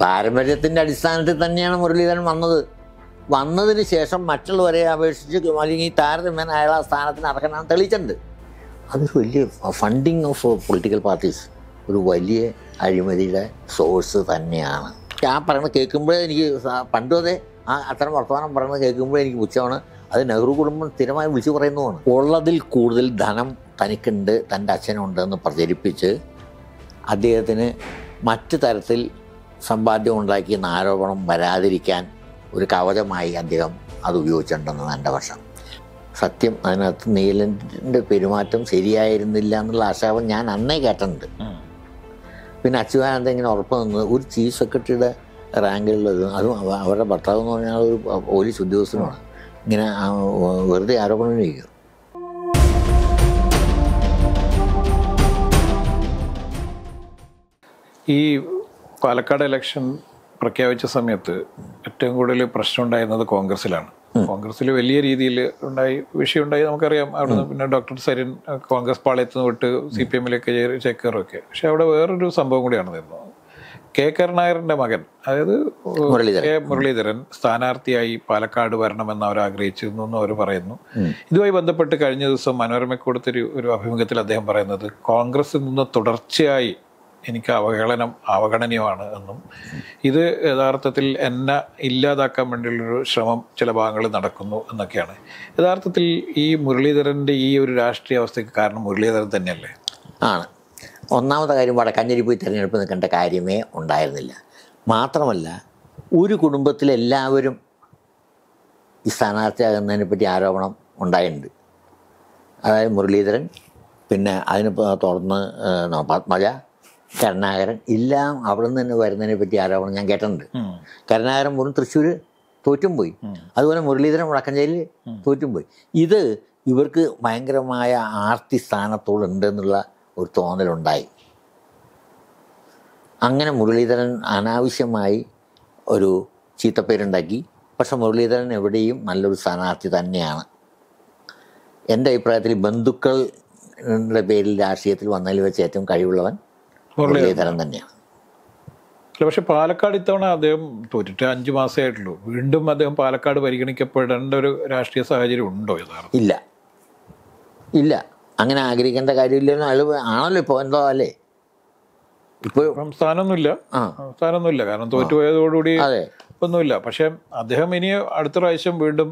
പാരമ്പര്യത്തിന്റെ അടിസ്ഥാനത്തിൽ തന്നെയാണ് മുരളീധരൻ വന്നത്. വന്നതിന് ശേഷം മറ്റുള്ളവരെ അപേക്ഷിച്ച് അല്ലെങ്കിൽ താരതമ്യേന അയാൾ ആ സ്ഥാനത്തിന് അർഹനാണ് തെളിയിച്ചിട്ടുണ്ട്. അതൊരു വലിയ ഫണ്ടിങ് ഓഫ് പൊളിറ്റിക്കൽ പാർട്ടീസ് ഒരു വലിയ അഴിമതിയുടെ സോഴ്സ് തന്നെയാണ്. ആ പറയുന്നത് കേൾക്കുമ്പോഴേ എനിക്ക് പണ്ടും അതെ ആ അത്തരം വർത്തമാനം പറയുന്നത് കേൾക്കുമ്പോഴേ എനിക്ക് പുച്ഛമാണ്. അത് നെഹ്റു കുടുംബം സ്ഥിരമായി വിളിച്ചു പറയുന്നതാണ് ഉള്ളതിൽ കൂടുതൽ ധനം തനിക്കുണ്ട് തന്റെ അച്ഛനുണ്ടെന്ന് പ്രചരിപ്പിച്ച് അദ്ദേഹത്തിന് മറ്റു തരത്തിൽ സമ്പാദ്യം ഉണ്ടാക്കിയെന്ന ആരോപണം വരാതിരിക്കാൻ ഒരു കവചമായി അദ്ദേഹം അത് ഉപയോഗിച്ചിട്ടുണ്ടെന്നാണ് എന്റെ വർഷം സത്യം അതിനകത്ത് നീലന്റെ പെരുമാറ്റം ശരിയായിരുന്നില്ല എന്നുള്ള ആശാപം ഞാൻ അന്നേ കേട്ടിട്ടുണ്ട്. പിന്നെ അച്യുതാനന്ദ ഇങ്ങനെ ഉറപ്പ് നിന്നത് ഒരു ചീഫ് സെക്രട്ടറിയുടെ റാങ്കിലുള്ളത് അതും അവ- അവരുടെ ഭർത്താവ് എന്ന് പറഞ്ഞാൽ ഒരു പോലീസ് ഉദ്യോഗസ്ഥനുമാണ്. ഇങ്ങനെ വെറുതെ ആരോപണം ചെയ്യും ഈ പാലക്കാട് ഇലക്ഷൻ പ്രഖ്യാപിച്ച സമയത്ത് ഏറ്റവും കൂടുതൽ പ്രശ്നം ഉണ്ടായിരുന്നത് കോൺഗ്രസിലാണ് കോൺഗ്രസിൽ വലിയ രീതിയിൽ ഉണ്ടായി വിഷയം ഉണ്ടായി നമുക്കറിയാം. അവിടെ നിന്ന് പിന്നെ ഡോക്ടർ സരിൻ കോൺഗ്രസ് പാളയത്ത് നിന്ന് വിട്ട് സി പി എമ്മിലേക്ക് ചേക്കേറൊക്കെ പക്ഷെ അവിടെ വേറൊരു സംഭവം കൂടിയാണ് നടന്നത് കെ. കരുണാകരന്റെ മകൻ അതായത്. കെ. മുരളീധരൻ സ്ഥാനാർത്ഥിയായി പാലക്കാട് വരണമെന്ന് അവർ ആഗ്രഹിച്ചിരുന്നു എന്ന് അവർ പറയുന്നു. ഇതുമായി ബന്ധപ്പെട്ട് കഴിഞ്ഞ ദിവസം മനോരമയ്ക്ക് കൊടുത്തൊരു ഒരു അഭിമുഖത്തിൽ അദ്ദേഹം പറയുന്നത് കോൺഗ്രസിൽ നിന്ന് തുടർച്ചയായി എനിക്ക് അവഹേളനം അവഗണനീയമാണ് എന്നും. ഇത് യഥാർത്ഥത്തിൽ എന്നെ ഇല്ലാതാക്കാൻ വേണ്ടിയുള്ളൊരു ശ്രമം ചില ഭാഗങ്ങളിൽ നടക്കുന്നു എന്നൊക്കെയാണ്. യഥാർത്ഥത്തിൽ ഈ മുരളീധരന്റെ ഈ ഒരു രാഷ്ട്രീയ അവസ്ഥയ്ക്ക് കാരണം മുരളീധരൻ തന്നെയല്ലേ? ആണ്. ഒന്നാമത്തെ കാര്യം വടക്കാഞ്ചേരി പോയി തിരഞ്ഞെടുപ്പ് നിൽക്കേണ്ട കാര്യമേ ഉണ്ടായിരുന്നില്ല. മാത്രമല്ല ഒരു കുടുംബത്തിലെല്ലാവരും ഈ സ്ഥാനാർത്ഥിയാകുന്നതിനെ പറ്റി ആരോപണം ഉണ്ടായിട്ടുണ്ട്. അതായത് മുരളീധരൻ പിന്നെ അതിന് തുടർന്ന് പത്മജ കരുണാകരൻ എല്ലാം അവിടെ നിന്ന് തന്നെ വരുന്നതിനെ പറ്റി ആരോപണം ഞാൻ കേട്ടിട്ടുണ്ട്. കരുണാകരൻ പോലും തൃശ്ശൂർ തോറ്റും പോയി. അതുപോലെ മുരളീധരൻ വടക്കഞ്ചേരിയിൽ തോറ്റും പോയി. ഇത് ഇവർക്ക് ഭയങ്കരമായ ആർത്തി സ്ഥാനത്തോടുണ്ട് എന്നുള്ള ഒരു തോന്നലുണ്ടായി. അങ്ങനെ മുരളീധരൻ അനാവശ്യമായി ഒരു ചീത്തപ്പേരുണ്ടാക്കി. പക്ഷെ മുരളീധരൻ എവിടെയും നല്ലൊരു സ്ഥാനാർത്ഥി തന്നെയാണ്. എന്റെ അഭിപ്രായത്തിൽ ബന്ധുക്കളുടെ പേരിൽ രാഷ്ട്രീയത്തിൽ വന്നതിൽ വെച്ച് ഏറ്റവും കഴിവുള്ളവൻ മുരളീധരൻ തന്നെയാണ് അല്ല പക്ഷെ പാലക്കാട് ഇത്തവണ അദ്ദേഹം തോറ്റിട്ട് അഞ്ചു മാസമേ ആയിട്ടുള്ളൂ. വീണ്ടും അദ്ദേഹം പാലക്കാട് പരിഗണിക്കപ്പെടേണ്ട ഒരു രാഷ്ട്രീയ സാഹചര്യം ഉണ്ടോ യഥാർത്ഥം? ഇല്ല. ഇല്ല. അങ്ങനെ ആഗ്രഹിക്കേണ്ട കാര്യമില്ലെന്ന് അയാൾ ആണല്ലോ ഇപ്പോൾ എന്തോ അല്ലേ? ഇപ്പോൾ ഇപ്പം സ്ഥാനമൊന്നുമില്ല സ്ഥാനമൊന്നുമില്ല കാരണം തോറ്റുപോയതോടുകൂടി അതെ. ഒന്നുമില്ല പക്ഷേ അദ്ദേഹം ഇനി അടുത്ത പ്രാവശ്യം വീണ്ടും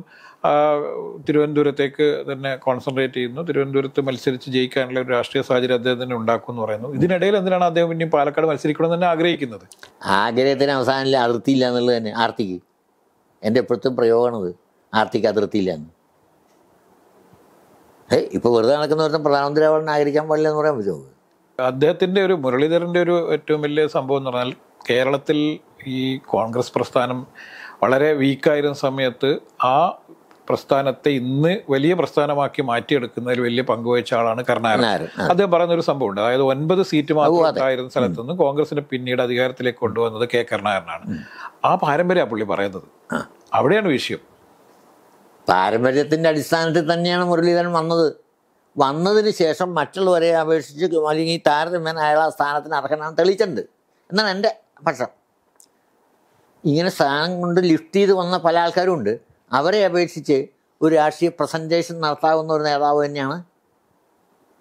തിരുവനന്തപുരത്തേക്ക് തന്നെ കോൺസെൻട്രേറ്റ് ചെയ്യുന്നു. തിരുവനന്തപുരത്ത് മത്സരിച്ച് ജയിക്കാനുള്ള ഒരു രാഷ്ട്രീയ സാഹചര്യം അദ്ദേഹം തന്നെ ഉണ്ടാക്കും എന്ന് പറയുന്നു. ഇതിനിടയിൽ എന്തിനാണ് അദ്ദേഹം ഇനി പാലക്കാട് മത്സരിക്കണം തന്നെ ആഗ്രഹിക്കുന്നത്? ആഗ്രഹത്തിന് അവസാനം അതിർത്തിയില്ല എന്നുള്ളത് തന്നെ. ആർത്തിക്ക്. എന്റെ എപ്പോഴത്തെ പ്രയോഗമാണത്. ആർത്തിക്ക് അതിർത്തിയില്ല എന്ന്. ഏ ഇപ്പോൾ വെറുതെ നടക്കുന്ന ഒരുത്തൻ പ്രധാനമന്ത്രി ആവാൻ ആഗ്രഹിക്കാൻ പാടില്ല എന്ന് പറയാൻ പറ്റുമോ? അദ്ദേഹത്തിന്റെ ഒരു മുരളീധരന്റെ ഒരു ഏറ്റവും വലിയ സംഭവം എന്ന് പറഞ്ഞാൽ കേരളത്തിൽ ഈ കോൺഗ്രസ് പ്രസ്ഥാനം വളരെ വീക്കായിരുന്ന സമയത്ത് ആ പ്രസ്ഥാനത്തെ ഇന്ന് വലിയ പ്രസ്ഥാനമാക്കി മാറ്റിയെടുക്കുന്നതിൽ വലിയ പങ്കുവഹിച്ച ആളാണ് കരുണാകരൻ, അദ്ദേഹം പറയുന്ന ഒരു സംഭവമുണ്ട്. അതായത് ഒൻപത് സീറ്റ് മാത്രം ഉണ്ടായിരുന്ന സ്ഥലത്ത് നിന്ന് കോൺഗ്രസിനെ പിന്നീട് അധികാരത്തിലേക്ക് കൊണ്ടുവന്നത് കെ കരുണാകരനാണ്. ആ പാരമ്പര്യ പുള്ളി പറയുന്നത്. അവിടെയാണ് വിഷയം. പാരമ്പര്യത്തിന്റെ അടിസ്ഥാനത്തിൽ തന്നെയാണ് മുരളീധരൻ വന്നത്. വന്നതിന് ശേഷം മറ്റുള്ളവരെ അപേക്ഷിച്ച് അല്ലെങ്കിൽ താരതമ്യേന അയാൾ ആ സ്ഥാനത്തിന് അർഹനാണെന്ന് തെളിയിച്ചിട്ടുണ്ട്. എന്നാണ് എന്റെ പക്ഷം. ഇങ്ങനെ സ്ഥാനം കൊണ്ട് ലിഫ്റ്റ് ചെയ്ത് വന്ന പല ആൾക്കാരും ഉണ്ട് അവരെ അപേക്ഷിച്ച് ഒരു രാഷ്ട്രീയ പ്രസന്റേഷൻ നടത്താവുന്ന ഒരു നേതാവ് തന്നെയാണ്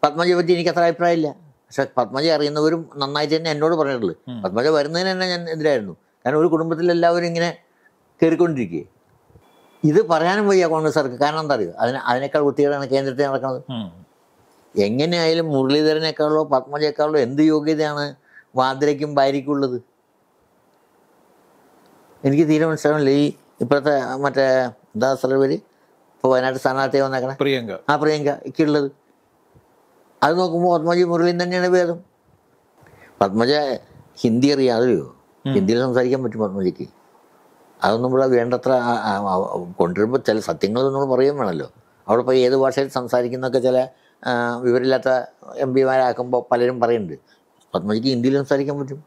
പത്മജയെ പറ്റി എനിക്ക് അത്ര അഭിപ്രായമില്ല. പക്ഷെ പത്മജ അറിയുന്നവരും നന്നായിട്ട് തന്നെ എന്നോട് പറഞ്ഞിട്ടുള്ളൂ. പത്മജ വരുന്നതിന് തന്നെ ഞാൻ എതിരായിരുന്നു. കാരണം ഒരു കുടുംബത്തിലെല്ലാവരും ഇങ്ങനെ കയറിക്കൊണ്ടിരിക്കുക ഇത് പറയാനും വയ്യ കോൺഗ്രസ്സുകാർക്ക്. കാരണം എന്താ അറിയുക അതിന് അതിനേക്കാൾ വൃത്തികേടാണ് കേന്ദ്രത്തിൽ നടക്കുന്നത്. എങ്ങനെയായാലും മുരളീധരനേക്കാളോ പത്മജയേക്കാളോ എന്ത് യോഗ്യതയാണ് വാദ്രയ്ക്കും ഭാര്യയ്ക്കും ഉള്ളത് എനിക്ക് തീരെ മനസ്സിലാവില്ല ഈ ഇപ്പോഴത്തെ മറ്റേ എന്താ സ്ഥലം പേര്? ഇപ്പോൾ വയനാട് സ്ഥാനാർത്ഥി വന്നേക്കണേ. പ്രിയങ്ക. ആ പ്രിയങ്ക ഒക്കെയുള്ളത് അത് നോക്കുമ്പോൾ പത്മജി മുരളീൻ തന്നെയാണ് ഭേദം. പത്മജ ഹിന്ദി അറിയാതെയോ? ഹിന്ദിയിൽ സംസാരിക്കാൻ പറ്റും പത്മജയ്ക്ക്. അതൊന്നും ഇവിടെ വേണ്ടത്ര കൊണ്ടുവരുമ്പോൾ ചില സത്യങ്ങൾ നമ്മൾ പറയുകയും വേണമല്ലോ അവിടെ പോയി ഏത് ഭാഷയിൽ സംസാരിക്കുന്നൊക്കെ ചില വിവരമില്ലാത്ത എം പിമാരാക്കുമ്പോൾ പലരും പറയുന്നുണ്ട്. പത്മജിക്ക് ഹിന്ദിയിൽ സംസാരിക്കാൻ പറ്റും.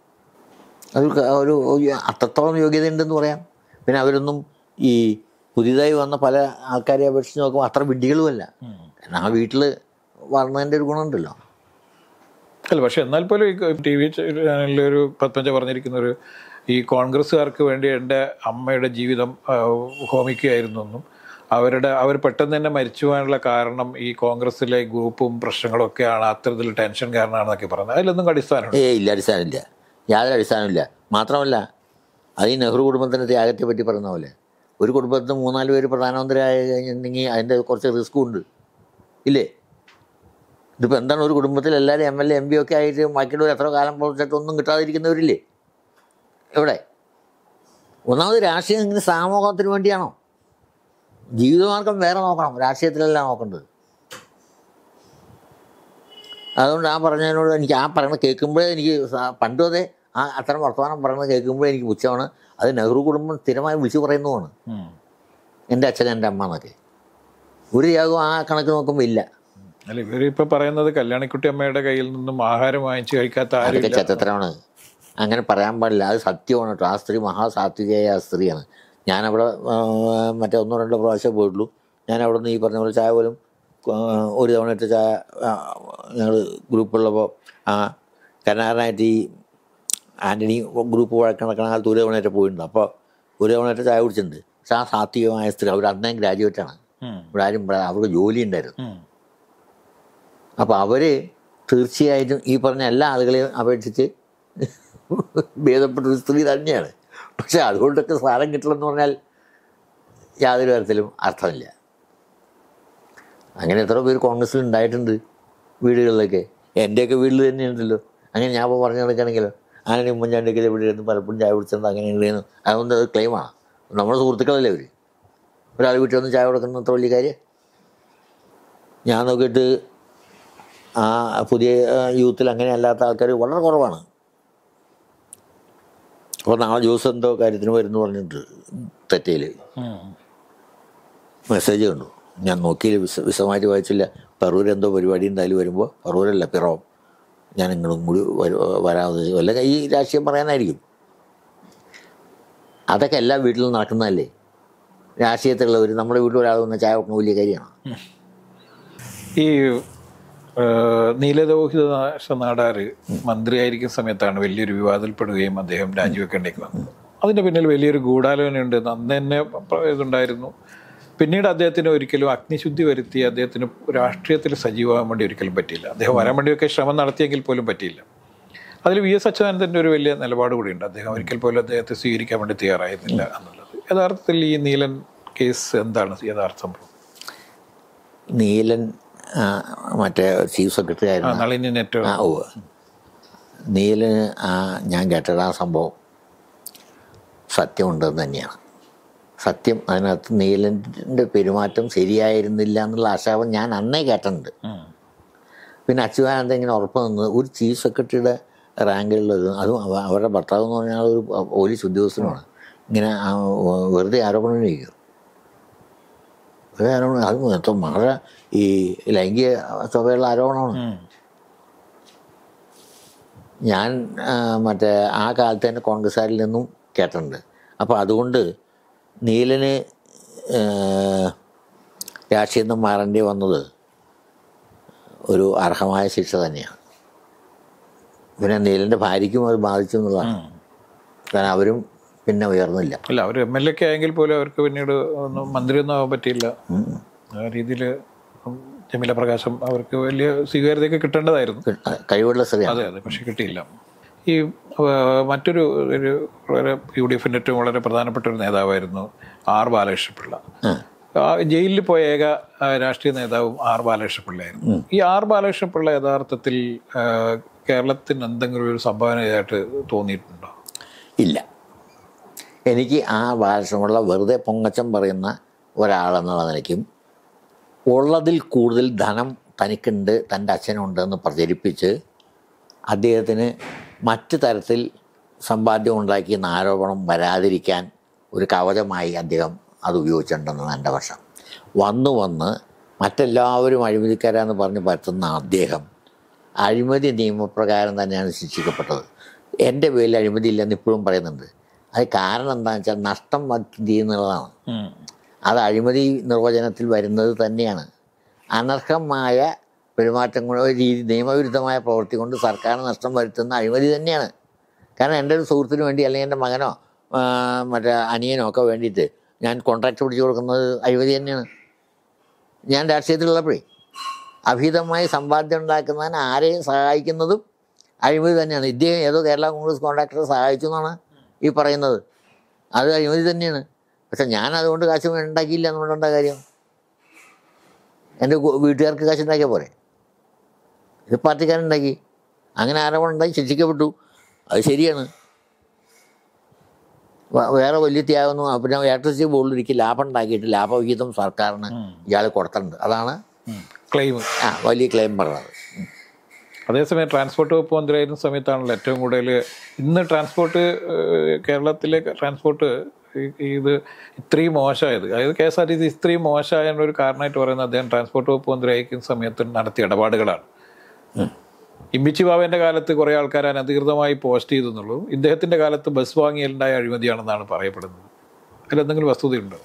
അത് ഒരു അത്രത്തോളം യോഗ്യത ഉണ്ടെന്ന് പറയാം. പിന്നെ അവരൊന്നും ഈ പുതിയതായി വന്ന പല ആൾക്കാരെ അപേക്ഷിച്ച് നോക്കുമ്പോൾ അത്ര വിഡ്ഢികളുമല്ല. കാരണം ആ വീട്ടിൽ വളർന്നതിന്റെ ഒരു ഗുണമുണ്ടല്ലോ. അല്ല പക്ഷെ എന്നാൽ പോലും ടി വി ചാനലിൽ ഒരു പത്മജ പറഞ്ഞിരിക്കുന്ന ഒരു ഈ കോൺഗ്രസ്സുകാർക്ക് വേണ്ടി എന്റെ അമ്മയുടെ ജീവിതം ഹോമിക്കുകയായിരുന്നു എന്നും. അവരുടെ അവർ പെട്ടെന്ന് തന്നെ മരിച്ചു പോകാനുള്ള കാരണം ഈ കോൺഗ്രസിലെ ഗ്രൂപ്പും പ്രശ്നങ്ങളും ഒക്കെയാണ് അത്തരത്തിൽ ടെൻഷൻ കാരണമാണെന്നൊക്കെ പറഞ്ഞത് അതിലൊന്നും അടിസ്ഥാനമുണ്ട്? ഏ ഇല്ല അടിസ്ഥാനമില്ല. യാതൊരു അടിസ്ഥാനമില്ല. മാത്രമല്ല അത് ഈ നെഹ്റു കുടുംബത്തിന്റെ ത്യാഗത്തെ പറ്റി പറയുന്ന പോലെ ഒരു കുടുംബത്തിൽ മൂന്നാൽ പേര് പ്രധാനമന്ത്രി ആയി കഴിഞ്ഞിട്ടുണ്ടെങ്കിൽ അതിന്റെ കുറച്ച് റിസ്ക്കും ഉണ്ട്. ഇല്ലേ? ഇതിപ്പോൾ എന്താണ് ഒരു കുടുംബത്തിൽ എല്ലാവരും M L A M P ഒക്കെ ആയിട്ട് ബാക്കിയുള്ളവർ എത്ര കാലം പ്രവർത്തിച്ചിട്ട് ഒന്നും കിട്ടാതിരിക്കുന്നവരില്ലേ? എവിടെ? ഒന്നാമത് രാഷ്ട്രീയം ഇങ്ങനെ സാമൂഹത്തിന് വേണ്ടിയാണോ? ജീവിതമാർഗം വേറെ നോക്കണം. രാഷ്ട്രീയത്തിലല്ല നോക്കേണ്ടത്. അതുകൊണ്ട് ആ പറഞ്ഞതിനോട് എനിക്ക് ആ പറയുന്നത് കേൾക്കുമ്പോഴേ എനിക്ക് പണ്ടും അതെ ആ അത്തരം വർത്തമാനം പറയുന്നത് കേൾക്കുമ്പോഴേ എനിക്ക് പുച്ഛമാണ്. അത് നെഹ്റു കുടുംബം സ്ഥിരമായി വിളിച്ചു പറയുന്നതുമാണ്. എന്റെ അച്ഛൻ എന്റെ അമ്മ എന്നൊക്കെ. ഒരു യാഗവും ആ കണക്ക് നോക്കുമ്പോൾ ഇല്ല. അല്ല ഇവരിപ്പോൾ പറയുന്നത് കല്യാണിക്കുട്ടി അമ്മയുടെ കയ്യിൽ നിന്നും ആഹാരം വാങ്ങിച്ച് കഴിക്കാത്ത ആരൊക്കെ ചത്തത്രമാണ് അങ്ങനെ പറയാൻ പാടില്ല. അത് സത്യമാണ് കേട്ടോ. ആ സ്ത്രീ മഹാസാത്വികയായ സ്ത്രീയാണ്. ഞാനവിടെ മറ്റേ ഒന്നോ രണ്ടോ പ്രാവശ്യം പോയിട്ടുള്ളൂ. ഞാൻ അവിടെ നിന്ന് ഈ പറഞ്ഞ പോലെ ചായ പോലും ഒരു തവണ ഇട്ട ചായ ഞങ്ങൾ ഗ്രൂപ്പുള്ളപ്പോൾ ആ കരനാരനായിട്ട് ഈ ആന്റണി ഗ്രൂപ്പ് വഴക്ക് നടക്കണ കാലത്ത് ഒരു തവണയായിട്ട് പോയിട്ടുണ്ട്. അപ്പോൾ ഒരു തവണയായിട്ട് ചായ കുടിച്ചിട്ടുണ്ട്. പക്ഷെ ആ സാത്വികമായ സ്ത്രീ അവർ അന്നേ ഗ്രാജുവേറ്റ് ആണ്. ഇവിടെ ആരും അവർക്ക് ജോലി ഉണ്ടായിരുന്നു. അപ്പോൾ അവർ തീർച്ചയായിട്ടും ഈ പറഞ്ഞ എല്ലാ ആളുകളെയും അപേക്ഷിച്ച് ഭേദപ്പെട്ട ഒരു സ്ത്രീ തന്നെയാണ്. പക്ഷെ അതുകൊണ്ടൊക്കെ സാധനം കിട്ടണമെന്ന് പറഞ്ഞാൽ യാതൊരു തരത്തിലും അർത്ഥമില്ല. അങ്ങനെ എത്ര പേര് കോൺഗ്രസ്സിൽ ഉണ്ടായിട്ടുണ്ട് വീടുകളിലൊക്കെ. എന്റെയൊക്കെ വീട്ടിൽ തന്നെയുണ്ടല്ലോ അങ്ങനെ ഞാൻ ഇപ്പോൾ പറഞ്ഞു നടക്കുകയാണെങ്കിലോ ആനണി ഉമ്മൻചാണ്ടിയൊക്കെ ഇവിടെ ഇരുന്ന് പലപ്പോഴും ചായ കുടിച്ചത് അങ്ങനെ ഉണ്ടെന്ന് അതുകൊണ്ട് അത് ക്ലെയിമാണ് നമ്മുടെ സുഹൃത്തുക്കളല്ലേ അവർ ഒരാൾ വീട്ടിൽ വന്ന് ചായ കൊടുക്കുന്ന അത്ര വലിയ കാര്യം? ഞാൻ നോക്കിയിട്ട് ആ പുതിയ യൂത്തിൽ അങ്ങനെ അല്ലാത്ത ആൾക്കാർ വളരെ കുറവാണ്. അപ്പോൾ നാളെ ജ്യൂസ് എന്തോ കാര്യത്തിന് വരുന്നു പറഞ്ഞിട്ട് തെറ്റയിൽ മെസ്സേജ് കണ്ടു. ഞാൻ നോക്കിയില്ല വിശ വിശദമായിട്ട് വായിച്ചില്ല. പറൂർ എന്തോ പരിപാടി എന്തായാലും വരുമ്പോൾ പറൂരല്ല പിറവം. ഞാൻ നിങ്ങളും കൂടി വരു- വരാതെ വല്ല ഈ രാഷ്ട്രീയം പറയാനായിരിക്കും. അതൊക്കെ എല്ലാ വീട്ടിലും നടക്കുന്നതല്ലേ? രാഷ്ട്രീയത്തിലുള്ളവർ നമ്മുടെ വീട്ടിൽ ഒരാൾ വന്ന് ചായ വെക്കുന്ന വലിയ കാര്യമാണ്? ഈ ഏഹ്, നീലലോഹിത നാടാറ് മന്ത്രിയായിരിക്കുന്ന സമയത്താണ് വലിയൊരു വിവാദത്തിൽപ്പെടുകയും അദ്ദേഹം രാജിവെക്കേണ്ടേക്ക് വന്നത്. അതിന്റെ പിന്നിൽ വലിയൊരു ഗൂഢാലോചനയുണ്ട്. അന്ന് തന്നെ ഇതുണ്ടായിരുന്നു. പിന്നീട് അദ്ദേഹത്തിന് ഒരിക്കലും അഗ്നിശുദ്ധി വരുത്തി അദ്ദേഹത്തിന് രാഷ്ട്രീയത്തിൽ സജീവമാകാൻ വേണ്ടി ഒരിക്കലും പറ്റിയില്ല. അദ്ദേഹം വരാൻ വേണ്ടിയൊക്കെ ശ്രമം നടത്തിയെങ്കിൽ പോലും പറ്റിയില്ല. അതിൽ വി എസ് അച്യുതാനന്ദന്റെ ഒരു വലിയ നിലപാട് കൂടിയുണ്ട്. അദ്ദേഹം ഒരിക്കൽ പോലും അദ്ദേഹത്തെ സ്വീകരിക്കാൻ വേണ്ടി തയ്യാറായിരുന്നില്ല എന്നുള്ളത്. യഥാർത്ഥത്തിൽ ഈ നീലൻ കേസ് എന്താണ്? യഥാർത്ഥ സംഭവം. നീലൻ മറ്റേ ചീഫ് സെക്രട്ടറി ആയിരുന്നു ആ ഓ നീൽ ആ ഞാൻ കേട്ടത് ആ സംഭവം. സത്യമുണ്ടെന്ന് തന്നെയാണ്. സത്യം അതിനകത്ത് നീലന്റെ പെരുമാറ്റം ശരിയായിരുന്നില്ല എന്നുള്ള ആശാപം ഞാൻ അന്നേ കേട്ടിട്ടുണ്ട്. പിന്നെ അച്യുതാനന്ദ ഇങ്ങനെ ഉറപ്പ് നിന്നത് ഒരു ചീഫ് സെക്രട്ടറിയുടെ റാങ്കിലുള്ളത് അതും അവരുടെ ഭർത്താവ് എന്ന് പറഞ്ഞാൽ ഒരു പോലീസ് ഉദ്യോഗസ്ഥനുമാണ്. ഇങ്ങനെ വെറുതെ ആരോപണം ചെയ്യും വെറുതെ ആരോപണം അത് മൊത്തം വളരെ ഈ ലൈംഗിക സ്വഭയുള്ള ആരോപണമാണ്. ഞാൻ മറ്റേ ആ കാലത്ത് തന്നെ കോൺഗ്രസ്സുകാരിൽ നിന്നും കേട്ടിട്ടുണ്ട്. അപ്പോൾ അതുകൊണ്ട് നീലന് രാഷ്ട്രീയം നിന്ന് മാറേണ്ടി വന്നത് ഒരു അർഹമായ ശിക്ഷ തന്നെയാണ്. പിന്നെ നീലന്റെ ഭാര്യയ്ക്കും അത് ബാധിച്ചു എന്നുള്ളതാണ്. കാരണം അവരും പിന്നെ ഉയർന്നില്ല. അല്ല അവർ എം എൽ എ ഒക്കെ ആയെങ്കിൽ പോലും അവർക്ക് പിന്നീട് ഒന്നും മന്ത്രിയൊന്നും ആവാൻ പറ്റിയില്ല. ആ രീതിയിൽ ജമീല പ്രകാശം അവർക്ക് വലിയ സ്വീകാര്യതയൊക്കെ കിട്ടേണ്ടതായിരുന്നു. കഴിവുള്ള അതെ അതെ പക്ഷെ കിട്ടിയില്ല. ഈ മറ്റൊരു ഒരു വളരെ യു ഡി എഫിന്റെ ഏറ്റവും വളരെ പ്രധാനപ്പെട്ട ഒരു നേതാവായിരുന്നു ആർ ബാലകൃഷ്ണപിള്ള. ജയിലിൽ പോയ ഏക രാഷ്ട്രീയ നേതാവും ആർ ബാലകൃഷ്ണപിള്ളയായിരുന്നു. ഈ ആർ ബാലകൃഷ്ണപിള്ള യഥാർത്ഥത്തിൽ കേരളത്തിന് എന്തെങ്കിലും ഒരു സംഭാവന ചെയ്തായിട്ട് തോന്നിയിട്ടുണ്ടോ? ഇല്ല. എനിക്ക് ആ ബാലകൃഷ്ണപിള്ള വെറുതെ പൊങ്ങച്ചം പറയുന്ന ഒരാളെന്നുള്ള നിലയ്ക്കും ഉള്ളതിൽ കൂടുതൽ ധനം തനിക്കുണ്ട് തന്റെ അച്ഛനുണ്ടെന്ന് പ്രചരിപ്പിച്ച് അദ്ദേഹത്തിന് മറ്റ് തരത്തിൽ സമ്പാദ്യം ഉണ്ടാക്കിയെന്ന ആരോപണം വരാതിരിക്കാൻ ഒരു കവചമായി അദ്ദേഹം അത് ഉപയോഗിച്ചിട്ടുണ്ടെന്നാണ് എന്റെ വർഷം വന്നു വന്ന് മറ്റെല്ലാവരും അഴിമതിക്കാരാന്ന് പറഞ്ഞ് പറ്റുന്ന അദ്ദേഹം അഴിമതി നിയമപ്രകാരം തന്നെയാണ് ശിക്ഷിക്കപ്പെട്ടത്. എന്റെ പേരിൽ അഴിമതി ഇല്ലെന്ന് ഇപ്പോഴും പറയുന്നുണ്ട്. അത് കാരണം എന്താണെന്ന് വെച്ചാൽ നഷ്ടം വരുത്തി എന്നുള്ളതാണ്. അത് അഴിമതി നിർവചനത്തിൽ വരുന്നത് തന്നെയാണ്. അനർഹമായ പെരുമാറ്റം കൊണ്ട് ഒരു രീതി നിയമവിരുദ്ധമായ പ്രവൃത്തി കൊണ്ട് സർക്കാർ നഷ്ടം വരുത്തുന്ന അഴിമതി തന്നെയാണ്. കാരണം എന്റെ ഒരു സുഹൃത്തിന് വേണ്ടി അല്ലെങ്കിൽ എന്റെ മകനോ മറ്റേ അനിയനോ ഒക്കെ വേണ്ടിയിട്ട് ഞാൻ കോൺട്രാക്ട് പിടിച്ചു കൊടുക്കുന്നത് അഴിമതി തന്നെയാണ്. ഞാൻ രാഷ്ട്രീയത്തിലുള്ളപ്പോഴേ അഭീതമായി സമ്പാദ്യം ഉണ്ടാക്കുന്നതിന് ആരെയും സഹായിക്കുന്നതും അഴിമതി തന്നെയാണ്. ഇദ്ദേഹം ഏതോ കേരള കോൺഗ്രസ് കോൺട്രാക്ടറെ സഹായിച്ചു എന്നാണ് ഈ പറയുന്നത്. അത് അഴിമതി തന്നെയാണ്. പക്ഷെ ഞാൻ അതുകൊണ്ട് കാശ് ഉണ്ടാക്കിയില്ല എന്നുകൊണ്ടെന്താ കാര്യം? എന്റെ വീട്ടുകാർക്ക് കാശ് ഉണ്ടാക്കിയ പോരെ? ഇത് പാർട്ടിക്കാരുണ്ടാക്കി. അങ്ങനെ ആരോപണം ഉണ്ടാക്കി ശിക്ഷിക്കപ്പെട്ടു. അത് ശരിയാണ്. വേറെ വലിയ ത്യാഗമൊന്നും പിന്നെ ഇലക്ട്രിസിറ്റി ബോർഡിൽ ഒരിക്കൽ ലാഭം ഉണ്ടാക്കിയിട്ട് ലാഭവിഹിതം സർക്കാരിന് ഇയാൾ കൊടുത്തിട്ടുണ്ട്. അതാണ് ക്ലെയിം. ആ വലിയ ക്ലെയിം പറഞ്ഞത്. അതേസമയം ട്രാൻസ്പോർട്ട് വകുപ്പ് മന്ത്രിയായിരുന്ന സമയത്താണല്ലോ ഏറ്റവും കൂടുതൽ ഇന്ന് ട്രാൻസ്പോർട്ട് കേരളത്തിലെ ട്രാൻസ്പോർട്ട് ഇത് ഇത്രയും മോശമായത്. അതായത് K S R T C ഇത്രയും മോശമായ ഒരു കാരണമായിട്ട് പറയുന്നത് അദ്ദേഹം ട്രാൻസ്പോർട്ട് വകുപ്പ് മന്ത്രി അയക്കുന്ന സമയത്ത് നടത്തിയ ഇടപാടുകളാണ്. ഇമ്പിച്ചി ബാബേന്റെ കാലത്ത് കുറേ ആൾക്കാർ അനധികൃതമായി പോസ്റ്റ് ചെയ്തെന്നുള്ളൂ. ഇദ്ദേഹത്തിന്റെ കാലത്ത് ബസ് വാങ്ങിയലുണ്ടായ അഴിമതിയാണെന്നാണ് പറയപ്പെടുന്നത്. അതിൽ എന്തെങ്കിലും വസ്തുതയുണ്ടോ?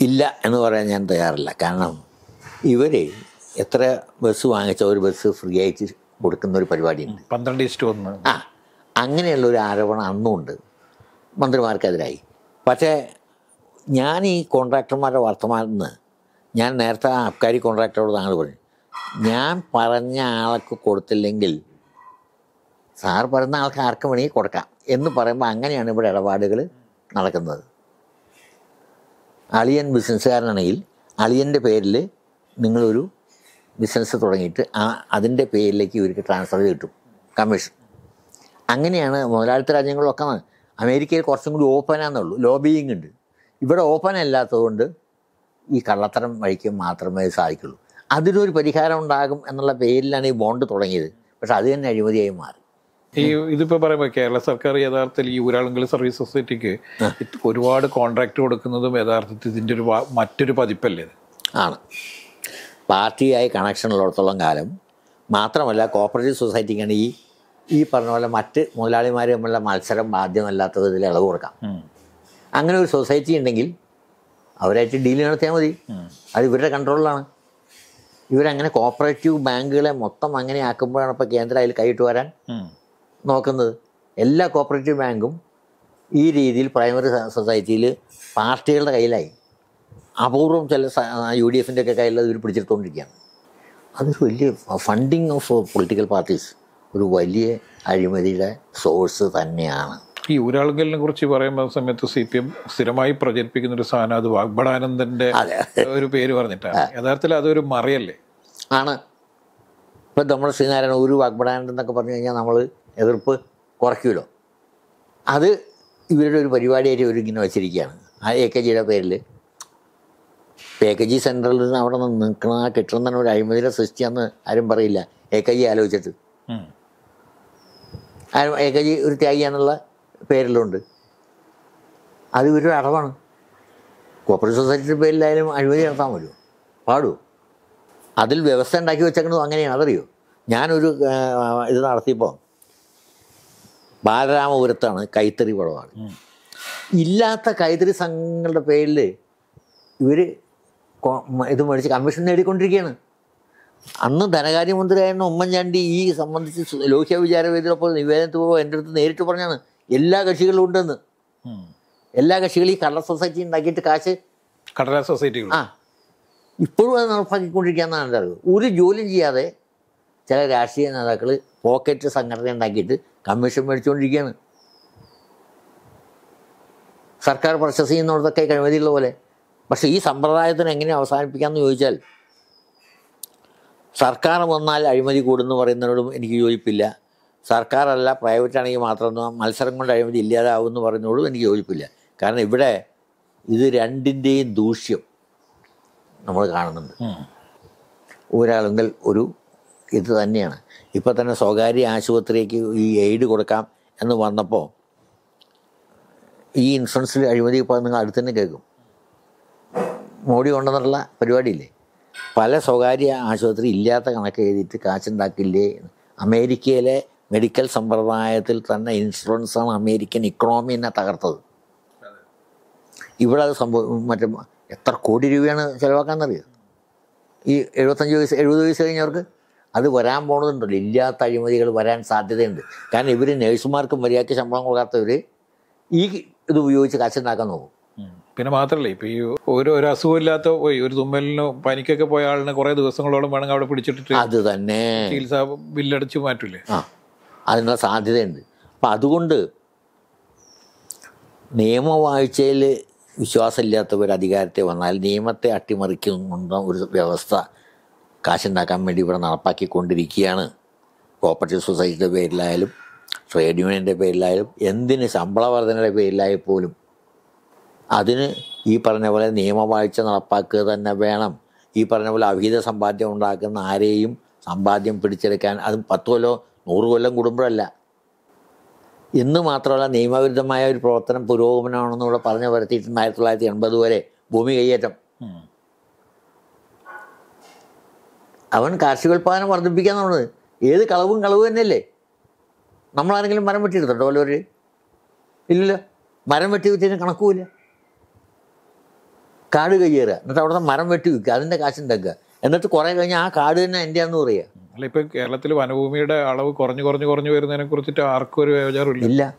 ഇല്ല എന്ന് പറയാൻ ഞാൻ തയ്യാറില്ല. കാരണം ഇവർ എത്ര ബസ് വാങ്ങിച്ച ഒരു ബസ് ഫ്രീ ആയിട്ട് കൊടുക്കുന്ന ഒരു പരിപാടിയുണ്ട് പന്ത്രണ്ട് ഇഷ്ടം ഒന്ന് ആ അങ്ങനെയുള്ള ഒരു ആരോപണം അന്നുമുണ്ട്. മന്ത്രിമാർക്കെതിരായി. പക്ഷേ ഞാൻ ഈ കോൺട്രാക്ടർമാരുടെ വർത്തമാനം നിന്ന് ഞാൻ നേരത്തെ ആ അബ്കാരി കോൺട്രാക്ടറോട് താങ്കൾ പറഞ്ഞു. ഞാൻ പറഞ്ഞ ആൾക്ക് കൊടുത്തില്ലെങ്കിൽ സാർ പറയുന്ന ആൾക്ക് ആർക്കും വേണമെങ്കിൽ കൊടുക്കാം എന്ന് പറയുമ്പോൾ അങ്ങനെയാണ് ഇവിടെ ഇടപാടുകൾ നടക്കുന്നത്. അളിയൻ ബിസിനസ്സുകാരനാണെങ്കിൽ അളിയന്റെ പേരിൽ നിങ്ങളൊരു ബിസിനസ് തുടങ്ങിയിട്ട് ആ അതിന്റെ പേരിലേക്ക് ഇവർക്ക് ട്രാൻസ്ഫർ കിട്ടും കമ്മീഷൻ അങ്ങനെയാണ് മുതലാളിത്ത രാജ്യങ്ങളിലൊക്കെ അമേരിക്കയിൽ കുറച്ചും കൂടി ഓപ്പനാന്നുള്ളൂ ലോബിയിങ് ഉണ്ട്. ഇവിടെ ഓപ്പൺ അല്ലാത്തതുകൊണ്ട് ഈ കള്ളത്തരം വഴിക്ക് മാത്രമേ സാധിക്കുള്ളൂ. അതിനൊരു പരിഹാരം ഉണ്ടാകും എന്നുള്ള പേരിലാണ് ഈ ബോണ്ട് തുടങ്ങിയത്. പക്ഷെ അത് തന്നെ അഴിമതിയായി മാറി. ഈ ഇതിപ്പോ പറയുമ്പോൾ കേരള സർക്കാർ യഥാർത്ഥത്തിൽ ഈ ഊരാളുങ്കൽ സർവീസ് സൊസൈറ്റിക്ക് ഒരുപാട് കോൺട്രാക്ട് കൊടുക്കുന്നതും യഥാർത്ഥത്തിൽ ഇതിന്റെ ഒരു മറ്റൊരു പതിപ്പല്ലേ ആണ്. പാർട്ടിയായി കണക്ഷൻ ഉള്ളിടത്തോളം കാലം. മാത്രമല്ല കോപ്പറേറ്റീവ് സൊസൈറ്റിക്കാണ് ഈ ഈ പറഞ്ഞ പോലെ മറ്റ് മുതലാളിമാർ തമ്മിലുള്ള മത്സരം ബാധ്യമല്ലാത്തത് ഇതിൽ ഇളവ് കൊടുക്കാം. അങ്ങനെ ഒരു സൊസൈറ്റി ഉണ്ടെങ്കിൽ അവരായിട്ട് ഡീൽ നടത്തിയാൽ മതി. അത് ഇവരുടെ കൺട്രോളിലാണ് ഇവരങ്ങനെ കോപ്പറേറ്റീവ് ബാങ്കുകളെ മൊത്തം അങ്ങനെ ആക്കുമ്പോഴാണ് ഇപ്പോൾ കേന്ദ്രം അതിൽ കൈയിട്ട് വരാൻ നോക്കുന്നത്. എല്ലാ കോപ്പറേറ്റീവ് ബാങ്കും ഈ രീതിയിൽ പ്രൈമറി സൊസൈറ്റിയിൽ പാർട്ടികളുടെ കയ്യിലായി. അപൂർവം ചില യു ഡി എഫിന്റെ ഒക്കെ കയ്യിൽ അതിൽ പിടിച്ചെടുത്തുകൊണ്ടിരിക്കുകയാണ്. അതൊരു വലിയ ഫണ്ടിങ് ഓഫ് പൊളിറ്റിക്കൽ പാർട്ടീസ് ഒരു വലിയ അഴിമതിയുടെ സോഴ്സ് തന്നെയാണ്. ഈ ഊരാളുങ്കലിനെ കുറിച്ച് പറയുമ്പോൾ സമയത്ത് സി പി എം സ്ഥിരമായി പ്രചരിപ്പിക്കുന്ന ഒരു സാധനം അത് വാഗ്ബടാനന്ദന്റെ ഒരു പേര് പറഞ്ഞിട്ടാണ്. യഥാർത്ഥത്തിൽ അതൊരു മറിയല്ലേ? ആണ്. ഇപ്പം നമ്മൾ ശ്രീനാരായണ ഒരു വാഗ്ബടാനന്ദൻ എന്നൊക്കെ പറഞ്ഞു കഴിഞ്ഞാൽ നമ്മൾ എതിർപ്പ് കുറയ്ക്കുമല്ലോ. അത് ഇവരുടെ ഒരു പരിപാടിയായിട്ട് ഇവരിങ്ങനെ വെച്ചിരിക്കുകയാണ്. ആ എ കെ ജിയുടെ പേരിൽ എ സെന്ററിൽ നിന്ന് അവിടെ നിന്ന് നിൽക്കുന്ന ആ കെട്ടിടം തന്നെ ഒരു അഴിമതിയുടെ സൃഷ്ടിയാന്ന് ആരും പറയില്ല. എ കെ ജി ആലോചിച്ചിട്ട്. എ കെ ജി ഒരു ത്യാഗിയാന്നുള്ള പേരിലുണ്ട്. അത് ഒരു അടവാണ്. കോപ്പറേറ്റീവ് സൊസൈറ്റിയുടെ പേരിലായാലും അഴിമതി നടത്താൻ പറ്റുമോ? പാടുമോ അതിൽ വ്യവസ്ഥ ഉണ്ടാക്കി വെച്ചേക്കുന്നത് അങ്ങനെയാണ്. അതറിയോ? ഞാനൊരു ഇത് നടത്തിയപ്പോൾ ബാലരാമപുരത്താണ് കൈത്തറി പടമാണ് ഇല്ലാത്ത കൈത്തറി സംഘങ്ങളുടെ പേരിൽ ഇവർ ഇത് മേടിച്ച് കമ്മീഷൻ നേടിക്കൊണ്ടിരിക്കുകയാണ് അന്ന് ധനകാര്യമന്ത്രിയായിരുന്ന ഉമ്മൻചാണ്ടി ഈ സംബന്ധിച്ച് ലോഹ്യ ലോക്യ വിചാരവേദിയിലപ്പോൾ നിവേദനത്തിൽ പോകുമ്പോൾ എന്റെ അടുത്ത് നേരിട്ട് പറഞ്ഞാണ് എല്ലാ കക്ഷികളും ഉണ്ടെന്ന്. എല്ലാ കക്ഷികളും ഈ കടല സൊസൈറ്റി ഉണ്ടാക്കിയിട്ട് കാശ് കടലാസ് സൊസൈറ്റി ആ. ഇപ്പോഴും അത് നടപ്പാക്കിക്കൊണ്ടിരിക്കുകയെന്നാണ് എന്റെ അറിവ്. ഒരു ജോലിയും ചെയ്യാതെ ചില രാഷ്ട്രീയ നേതാക്കൾ പോക്കറ്റ് സംഘടന ഉണ്ടാക്കിയിട്ട് കമ്മീഷൻ മേടിച്ചുകൊണ്ടിരിക്കുകയാണ്. സർക്കാർ പർച്ചേസ് ചെയ്യുന്നിടത്തൊക്കെ കഴിവതിയുള്ള പോലെ. പക്ഷേ ഈ സമ്പ്രദായത്തിന് എങ്ങനെ അവസാനിപ്പിക്കാമെന്ന് ചോദിച്ചാൽ സർക്കാർ വന്നാൽ അഴിമതി കൂടുന്നു പറയുന്നതിനോടും എനിക്ക് യോജിപ്പില്ല. സർക്കാരല്ല പ്രൈവറ്റ് ആണെങ്കിൽ മാത്രം മത്സരം കൊണ്ട് അഴിമതി ഇല്ലാതാവും എന്ന് പറയുന്നതോടും എനിക്ക് യോജിപ്പില്ല. കാരണം ഇവിടെ ഇത് രണ്ടിന്റെയും ദൂഷ്യം നമ്മൾ കാണുന്നുണ്ട്. ഒരാളെങ്കിൽ ഒരു ഇത് തന്നെയാണ്. ഇപ്പോൾ തന്നെ സ്വകാര്യ ആശുപത്രിക്ക് ഈ എയ്ഡ് കൊടുക്കാം എന്ന് വന്നപ്പോൾ ഈ ഇൻഷുറൻസിൽ അഴിമതി ഇപ്പോൾ നിങ്ങൾ അടുത്ത് തന്നെ കേൾക്കും. മോഡി കൊണ്ടുവന്നുള്ള പരിപാടിയില്ലേ? പല സ്വകാര്യ ആശുപത്രി ഇല്ലാത്ത കണക്ക് എഴുതിയിട്ട് കാശുണ്ടാക്കില്ലേ? അമേരിക്കയിലെ മെഡിക്കൽ സമ്പ്രദായത്തിൽ തന്നെ ഇൻഷുറൻസാണ് അമേരിക്കൻ ഇക്കണോമിനെ തകർത്തത്. ഇവിടെ അത് സംഭവം മറ്റേ എത്ര കോടി രൂപയാണ് ചിലവാക്കാന്നറിയോ? ഈ എഴുപത്തഞ്ച് വയസ്സ് എഴുപത് വയസ്സ് കഴിഞ്ഞവർക്ക് അത് വരാൻ പോണതുണ്ടല്ലോ. ഇല്ലാത്ത അഴിമതികൾ വരാൻ സാധ്യതയുണ്ട്. കാരണം ഇവർ നേഴ്സുമാർക്ക് മര്യാദയ്ക്ക് ശമ്പളം കൊടുക്കാത്തവർ ഈ ഇത് ഉപയോഗിച്ച് കാശുണ്ടാക്കാൻ നോക്കും. പിന്നെ മാത്രമല്ല ഇപ്പൊ ഈ ഒരു ഒരു അസുഖമില്ലാത്ത പോയി ഒരു തുമ്മലിനോ പനിക്കൊക്കെ പോയ ആളിന് കുറെ ദിവസങ്ങളോളം വേണമെങ്കിൽ അവിടെ പിടിച്ചിട്ടിട്ട് അത് തന്നെ. ചികിത്സാ ബില്ലടിച്ച് മാറ്റൂലേ? ആ അതിനുള്ള സാധ്യതയുണ്ട്. അപ്പം അതുകൊണ്ട് നിയമവാഴ്ചയിൽ വിശ്വാസമില്ലാത്തവർ അധികാരത്തെ വന്നാൽ നിയമത്തെ അട്ടിമറിക്കുന്ന ഒരു വ്യവസ്ഥ കാശുണ്ടാക്കാൻ വേണ്ടി ഇവിടെ നടപ്പാക്കിക്കൊണ്ടിരിക്കുകയാണ്. കോപ്പറേറ്റീവ് സൊസൈറ്റിയുടെ പേരിലായാലും ട്രേഡ് യൂണിയന്റെ പേരിലായാലും എന്തിന് ശമ്പള വർധനയുടെ പേരിലായാൽ പോലും അതിന് ഈ പറഞ്ഞ പോലെ നിയമവാഴ്ച നടപ്പാക്കുക തന്നെ വേണം. ഈ പറഞ്ഞ പോലെ അവിഹിത സമ്പാദ്യം ഉണ്ടാക്കുന്ന ആരെയും സമ്പാദ്യം പിടിച്ചെടുക്കാൻ അതും പത്ത് കൊല്ലം നൂറ് കൊല്ലം കൂടുമ്പോഴല്ല. ഇന്ന് മാത്രമല്ല നിയമവിരുദ്ധമായ ഒരു പ്രവർത്തനം പുരോഗമനമാണെന്ന് ഇവിടെ പറഞ്ഞു വരുത്തിയിട്ടുണ്ട് ആയിരത്തി തൊള്ളായിരത്തി എൺപത് വരെ ഭൂമി കൈയേറ്റം. അവൻ കാർഷികോൽപാദനം വർദ്ധിപ്പിക്കാന്നുള്ളത് ഏത് കളവും കളവ് തന്നെയല്ലേ? നമ്മളാരെങ്കിലും മരം വെട്ടിയെടുത്തോ വല്ലവര്? ഇല്ലല്ലോ. മരം വെട്ടി വിറ്റതിന് കണക്കുമില്ല. കാട് കയ്യേറുക. എന്നിട്ട് അവിടുത്തെ മരം വെട്ടി വിൽക്കുക. അതിന്റെ കാശുണ്ടാക്കുക. എന്നിട്ട് കുറേ കഴിഞ്ഞാൽ ആ കാട് തന്നെ എന്റെയാന്ന് പറയുക. അല്ല ഇപ്പൊ കേരളത്തിൽ വനഭൂമിയുടെ അളവ് കുറഞ്ഞു കുറഞ്ഞു കുറഞ്ഞു വരുന്നതിനെ കുറിച്ചിട്ട് ആർക്കും ഒരു വിചാരമില്ല ഇല്ല.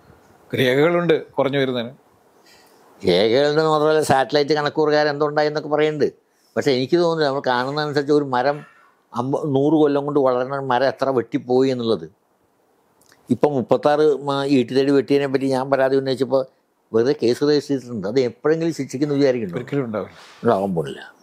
രേഖകളുണ്ട് കുറഞ്ഞു വരുന്നതിന്. രേഖകളുണ്ട് മാത്രമല്ല സാറ്റലൈറ്റ് കണക്കൂറുകാർ എന്തുണ്ടായി എന്നൊക്കെ പറയുന്നുണ്ട്. പക്ഷേ എനിക്ക് തോന്നുന്നില്ല. നമ്മൾ കാണുന്ന അനുസരിച്ച് ഒരു മരം അമ്പ നൂറ് കൊല്ലം കൊണ്ട് വളരുന്ന മരം എത്ര വെട്ടിപ്പോയി എന്നുള്ളത്. ഇപ്പം മുപ്പത്താറ് ഈട്ടിത്തടി വെട്ടിയതിനെ പറ്റി ഞാൻ പരാതി ഉന്നയിച്ചപ്പോൾ വെറുതെ കേസ് രജിസ്റ്റർ ചെയ്തിട്ടുണ്ട്? അത് എപ്പോഴെങ്കിലും ശിക്ഷിക്കുന്നു വിചാരിക്കുന്നു ഒരിക്കലും ഉണ്ടാവില്ല. ഉണ്ടാകാൻ പോണില്ല.